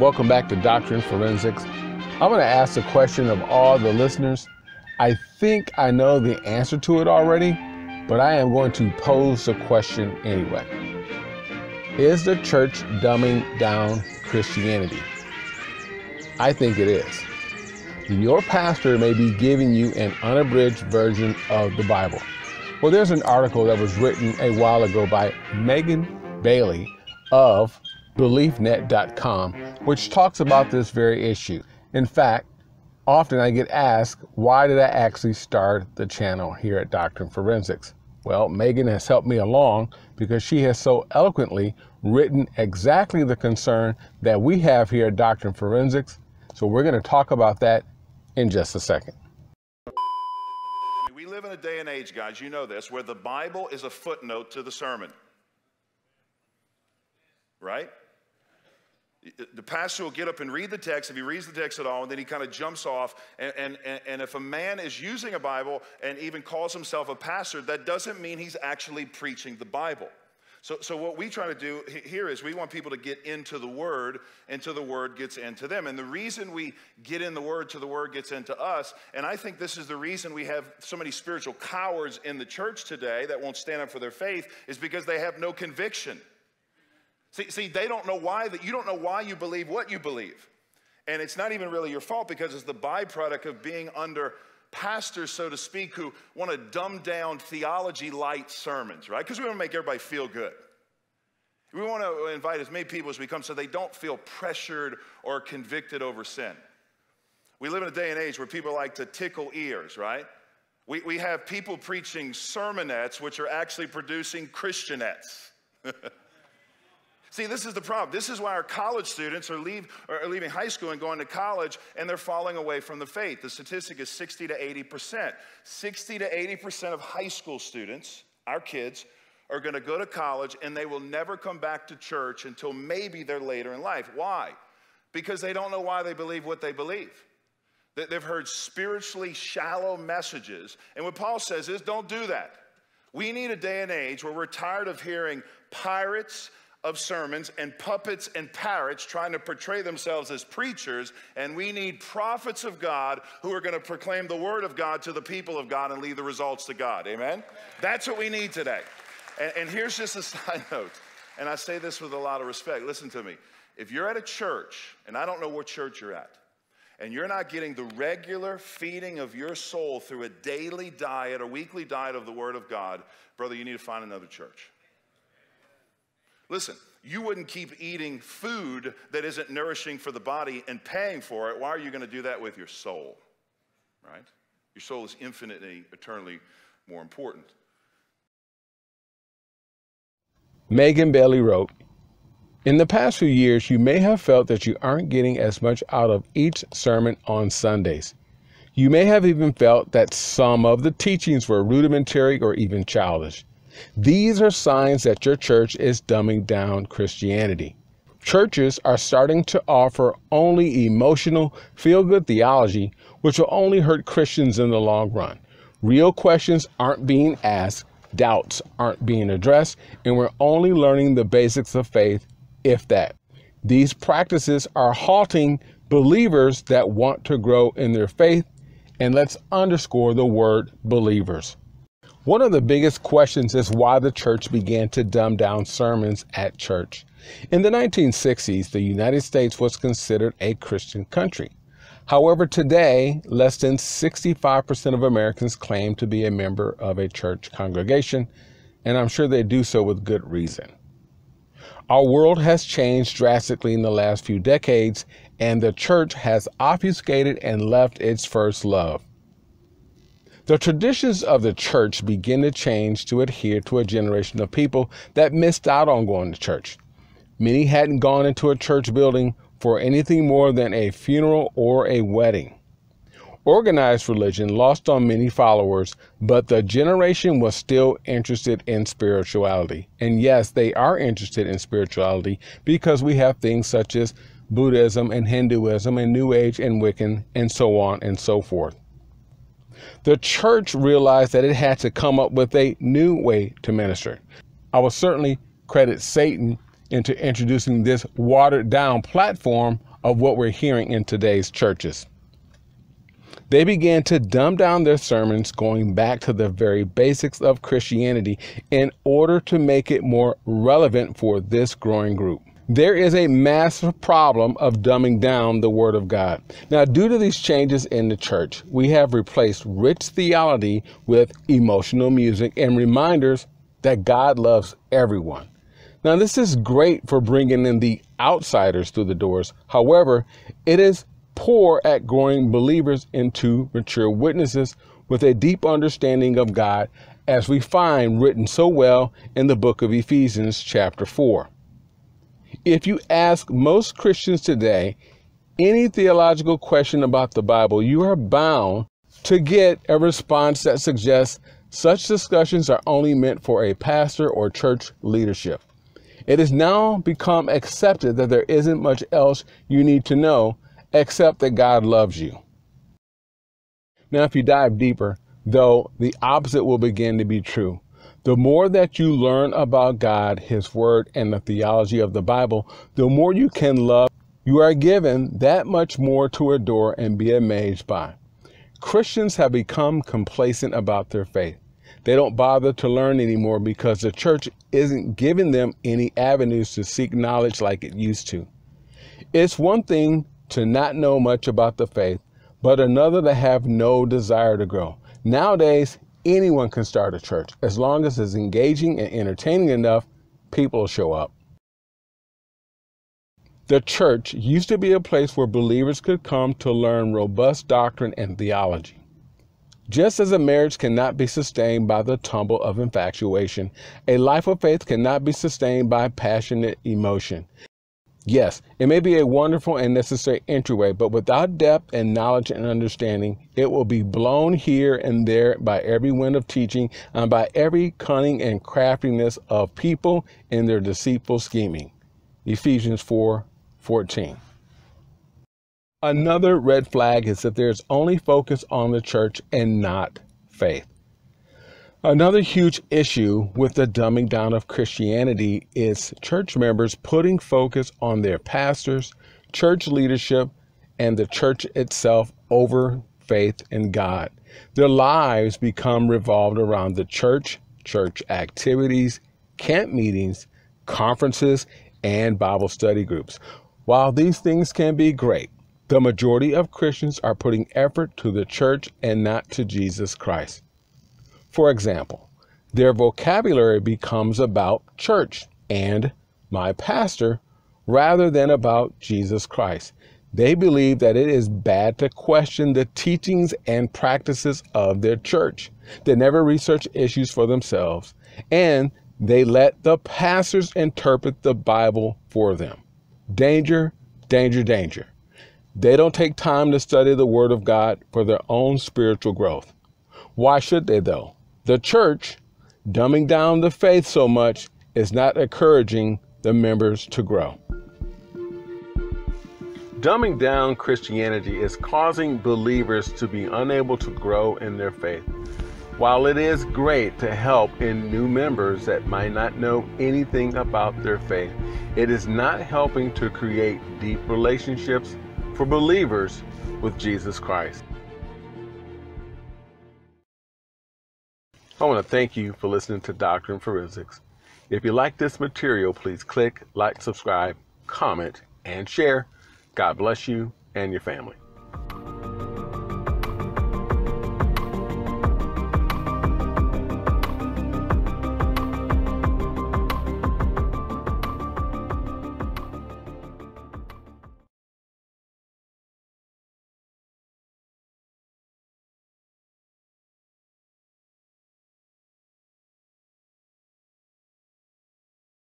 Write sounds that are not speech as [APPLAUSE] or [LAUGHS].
Welcome back to Doctrine Forensics. I'm going to ask the question of all the listeners. I think I know the answer to it already, but I am going to pose the question anyway. Is the church dumbing down Christianity? I think it is. Your pastor may be giving you an unabridged version of the Bible. Well, there's an article that was written a while ago by Megan Bailey of BeliefNet.com, which talks about this very issue. In fact, often I get asked, why did I actually start the channel here at Doctrine Forensics? Well, Megan has helped me along because she has so eloquently written exactly the concern that we have here at Doctrine Forensics. So we're going to talk about that in just a second. We live in a day and age, guys, you know this, where the Bible is a footnote to the sermon. Right? The pastor will get up and read the text, if he reads the text at all, and then he kind of jumps off. And, and, and if a man is using a Bible and even calls himself a pastor, that doesn't mean he's actually preaching the Bible. So, so what we try to do here is we want people to get into the Word until the Word gets into them. And the reason we get in the Word till the Word gets into us, and I think this is the reason we have so many spiritual cowards in the church today that won't stand up for their faith, is because they have no conviction. See, see, they don't know why that you don't know why you believe what you believe. And it's not even really your fault because it's the byproduct of being under pastors, so to speak, who want to dumb down theology light sermons, right? Because we want to make everybody feel good. We want to invite as many people as we come so they don't feel pressured or convicted over sin. We live in a day and age where people like to tickle ears, right? We, we have people preaching sermonettes which are actually producing Christianettes. [LAUGHS] See, this is the problem. This is why our college students are, leave, are leaving high school and going to college and they're falling away from the faith. The statistic is 60 to 80%. 60 to 80% of high school students, our kids, are going to go to college and they will never come back to church until maybe they're later in life. Why? Because they don't know why they believe what they believe. They've heard spiritually shallow messages. And what Paul says is don't do that. We need a day and age where we're tired of hearing pirates of sermons and puppets and parrots trying to portray themselves as preachers, and we need prophets of God who are going to proclaim the word of God to the people of God and leave the results to God. Amen? That's what we need today. And, and here's just a [LAUGHS] side note, and I say this with a lot of respect. Listen to me. If you're at a church, and I don't know what church you're at, and you're not getting the regular feeding of your soul through a daily diet, a weekly diet of the Word of God, brother, you need to find another church. Listen, you wouldn't keep eating food that isn't nourishing for the body and paying for it. Why are you going to do that with your soul? Right? Your soul is infinitely, eternally more important. Megan Bailey wrote, in the past few years, you may have felt that you aren't getting as much out of each sermon on Sundays. You may have even felt that some of the teachings were rudimentary or even childish. These are signs that your church is dumbing down Christianity. Churches are starting to offer only emotional, feel good theology, which will only hurt Christians in the long run. Real questions aren't being asked, doubts aren't being addressed, and we're only learning the basics of faith, if that. These practices are halting believers that want to grow in their faith, and let's underscore the word believers. One of the biggest questions is why the church began to dumb down sermons at church. In the 1960s, the United States was considered a Christian country. However, today, less than 65% of Americans claim to be a member of a church congregation, and I'm sure they do so with good reason. Our world has changed drastically in the last few decades, and the church has obfuscated and left its first love. The traditions of the church begin to change to adhere to a generation of people that missed out on going to church. Many hadn't gone into a church building for anything more than a funeral or a wedding. Organized religion lost on many followers, but the generation was still interested in spirituality. And yes, they are interested in spirituality because we have things such as Buddhism and Hinduism and New Age and Wiccan and so on and so forth. The church realized that it had to come up with a new way to minister. I will certainly credit Satan into introducing this watered down platform of what we're hearing in today's churches. They began to dumb down their sermons, going back to the very basics of Christianity in order to make it more relevant for this growing group. There is a massive problem of dumbing down the Word of God. Now, due to these changes in the church, we have replaced rich theology with emotional music and reminders that God loves everyone. Now, this is great for bringing in the outsiders through the doors. However, it is poor at growing believers into mature witnesses with a deep understanding of God, as we find written so well in the book of Ephesians, chapter 4. If you ask most Christians today any theological question about the Bible, you are bound to get a response that suggests such discussions are only meant for a pastor or church leadership. It has now become accepted that there isn't much else you need to know except that God loves you. Now, if you dive deeper, though, the opposite will begin to be true. The more that you learn about God, His Word, and the theology of the Bible, the more you can love. You are given that much more to adore and be amazed by. Christians have become complacent about their faith. They don't bother to learn anymore because the church isn't giving them any avenues to seek knowledge like it used to. It's one thing to not know much about the faith, but another to have no desire to grow. Nowadays, anyone can start a church as long as it's engaging and entertaining enough, people show up. The church used to be a place where believers could come to learn robust doctrine and theology. Just as a marriage cannot be sustained by the tumble of infatuation, a life of faith cannot be sustained by passionate emotion. Yes, it may be a wonderful and necessary entryway, but without depth and knowledge and understanding, it will be blown here and there by every wind of teaching and by every cunning and craftiness of people in their deceitful scheming. Ephesians 4 14. Another red flag is that there's only focus on the church and not faith. Another huge issue with the dumbing down of Christianity is church members putting focus on their pastors, church leadership, and the church itself over faith in God. Their lives become revolved around the church, church activities, camp meetings, conferences, and Bible study groups. While these things can be great, the majority of Christians are putting effort to the church and not to Jesus Christ. For example, their vocabulary becomes about church and my pastor rather than about Jesus Christ. They believe that it is bad to question the teachings and practices of their church. They never research issues for themselves and they let the pastors interpret the Bible for them. Danger, danger, danger. They don't take time to study the Word of God for their own spiritual growth. Why should they, though? The church, dumbing down the faith so much, is not encouraging the members to grow. Dumbing down Christianity is causing believers to be unable to grow in their faith. While it is great to help in new members that might not know anything about their faith, it is not helping to create deep relationships for believers with Jesus Christ. I want to thank you for listening to Doctrine Forensics. If you like this material, please click, like, subscribe, comment, and share. God bless you and your family.